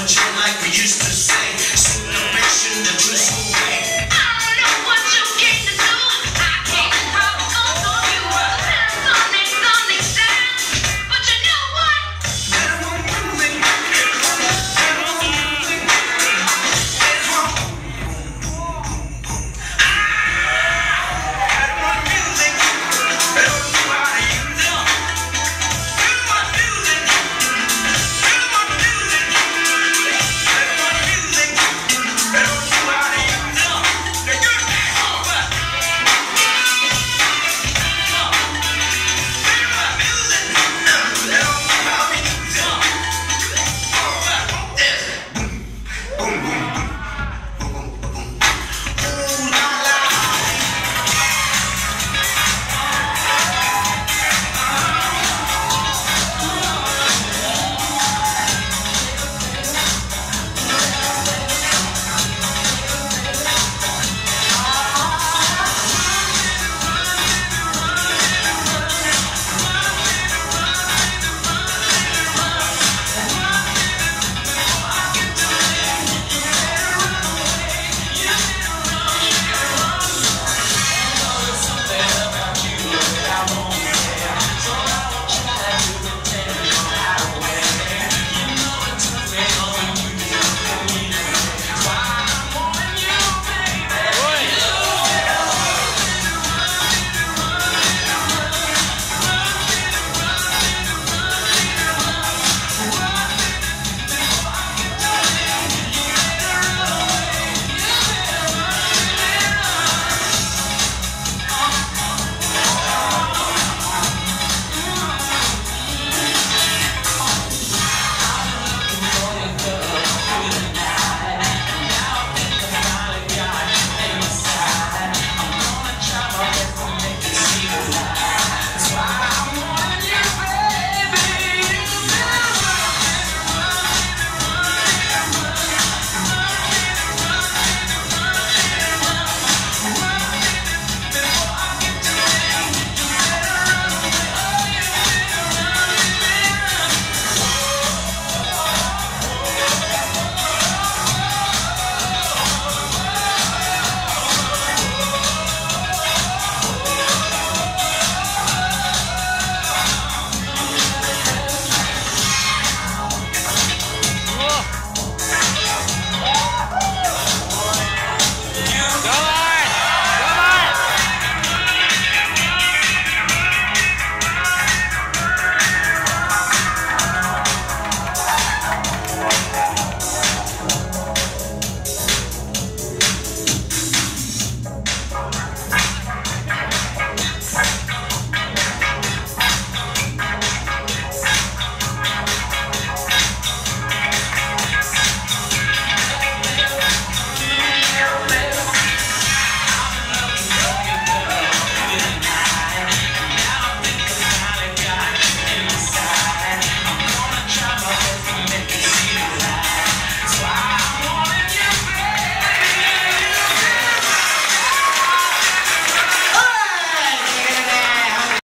much like we used to